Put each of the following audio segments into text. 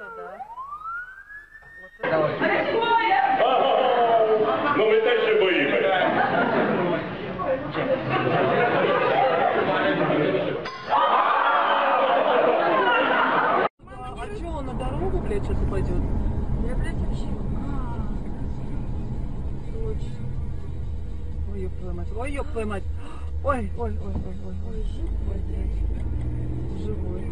Это да. Ну ми теж ще боїмося. А он на дорогу, блядь, сейчас упадет? Я, блядь, вообще... Точно. Ой, ёб твою мать. Ой, ёб твою мать. Ой, ой, ой, ой, ой, ой. Ой, блядь. Живой.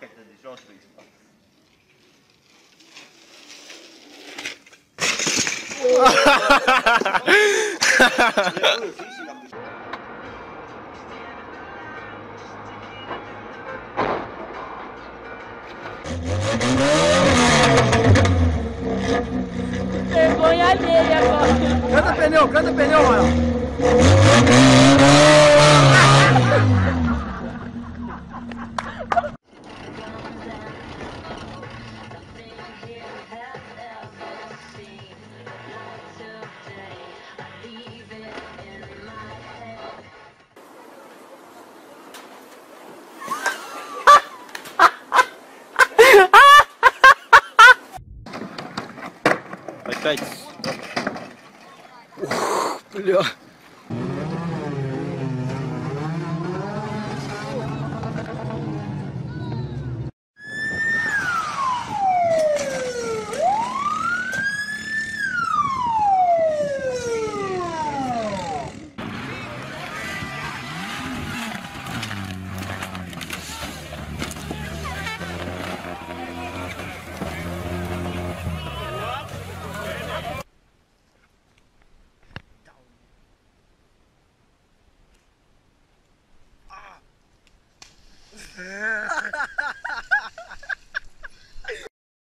market than Canta pneu, canta pneu, mano. Опять. Бля.